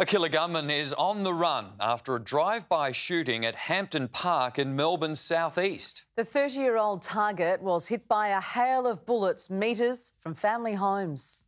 A killer gunman is on the run after a drive-by shooting at Hampton Park in Melbourne's southeast. The 30-year-old target was hit by a hail of bullets metres from family homes.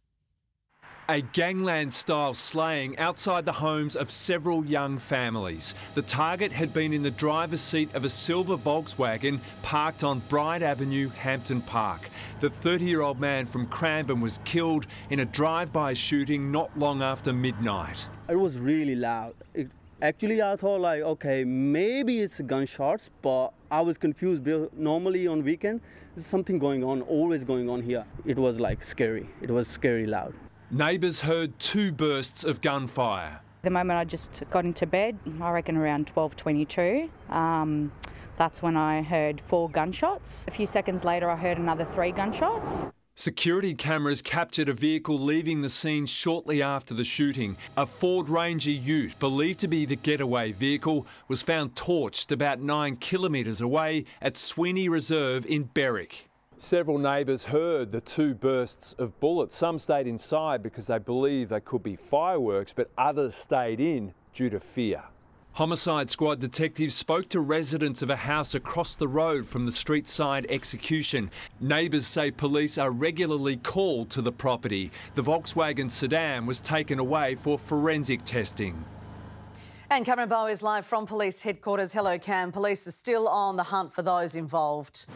A gangland style slaying outside the homes of several young families. The target had been in the driver's seat of a silver Volkswagen parked on Bride Avenue, Hampton Park. The 30 year old man from Cranbourne was killed in a drive by shooting not long after midnight. It was really loud. It, actually, I thought, like, okay, maybe it's gunshots, but I was confused normally on weekend, there's something going on, always going on here. It was like scary. It was scary loud. Neighbours heard two bursts of gunfire. The moment I just got into bed, I reckon around 12:22, um, that's when I heard four gunshots. A few seconds later, I heard another three gunshots. Security cameras captured a vehicle leaving the scene shortly after the shooting. A Ford Ranger ute, believed to be the getaway vehicle, was found torched about nine kilometres away at Sweeney Reserve in Berwick. Several neighbours heard the two bursts of bullets. Some stayed inside because they believed they could be fireworks, but others stayed in due to fear. Homicide Squad detectives spoke to residents of a house across the road from the street side execution. Neighbours say police are regularly called to the property. The Volkswagen sedan was taken away for forensic testing. And Cameron Bowe is live from police headquarters. Hello, Cam. Police are still on the hunt for those involved.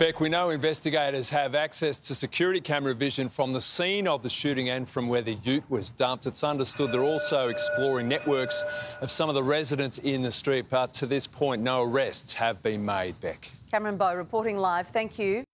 Beck, we know investigators have access to security camera vision from the scene of the shooting and from where the ute was dumped. It's understood they're also exploring networks of some of the residents in the street, but to this point, no arrests have been made, Beck. Cameron Bowe reporting live. Thank you.